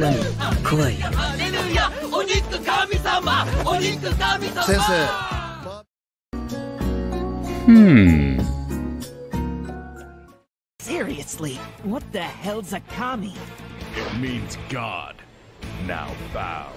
なに怖いよハレルヤお肉神様お肉神様先生 Hmm. Seriously, what the hell's a kami? It means God. Now bow.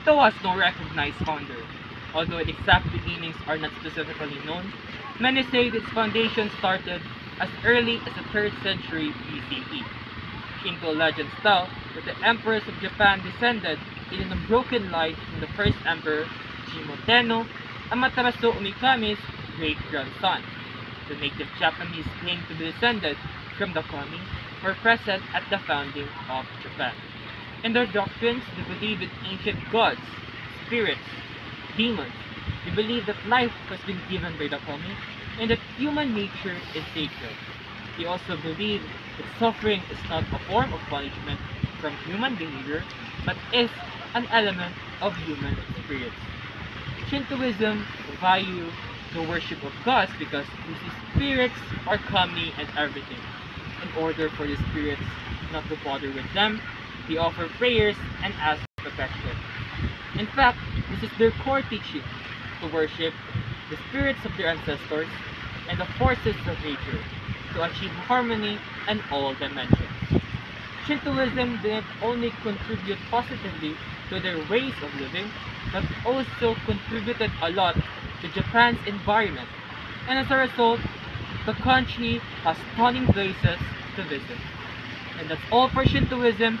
Shinto has no recognized founder. Although its exact beginnings are not specifically known, many say its foundation started as early as the 3rd century BCE. Shinto legends tell that the emperors of Japan descended in an unbroken line from the first emperor, Jimmu Tenno, Amaterasu Omikami's great-grandson. The native Japanese claim to be descended from the kami were present at the founding of Japan. In their doctrines, they believe in ancient gods, spirits, demons. They believe that life has been given by the kami and that human nature is sacred. They also believe that suffering is not a form of punishment from human behavior, but is an element of human experience. Shintoism value the worship of gods because these spirits are kami and everything. In order for the spirits not to bother with them, they offer prayers and ask protection. In fact, this is their core teaching to worship the spirits of their ancestors and the forces of nature to achieve harmony in all dimensions. Shintoism didn't only contribute positively to their ways of living, but also contributed a lot to Japan's environment. And as a result, the country has stunning places to visit. And that's all for Shintoism.